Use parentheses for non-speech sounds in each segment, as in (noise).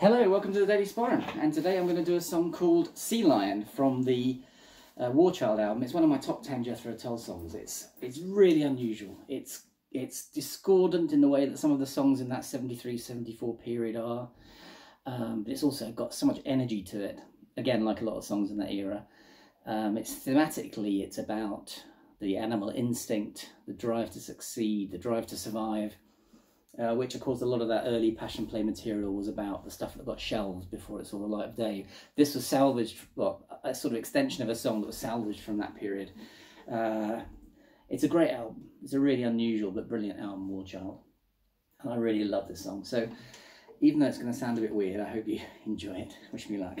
Hello, welcome to the Daily Sporran, and today I'm going to do a song called Sealion from the uh, War Child album. It's one of my top 10 Jethro Tull songs. It's it's really unusual. It's it's discordant in the way that some of the songs in that 73-74 period are, um, but it's also got so much energy to it. Again, like a lot of songs in that era. Um, it's thematically, it's about the animal instinct, the drive to succeed, the drive to survive, uh, which of course a lot of that early passion play material was about the stuff that got shelved before it saw the light of day. This was salvaged, well, a sort of extension of a song that was salvaged from that period. Uh, it's a great album. It's a really unusual but brilliant album, War Child. And I really love this song. So even though it's going to sound a bit weird, I hope you (laughs) enjoy it. Wish me luck.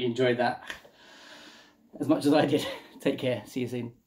Hope you enjoyed that as much as I did. (laughs) Take care. See you soon.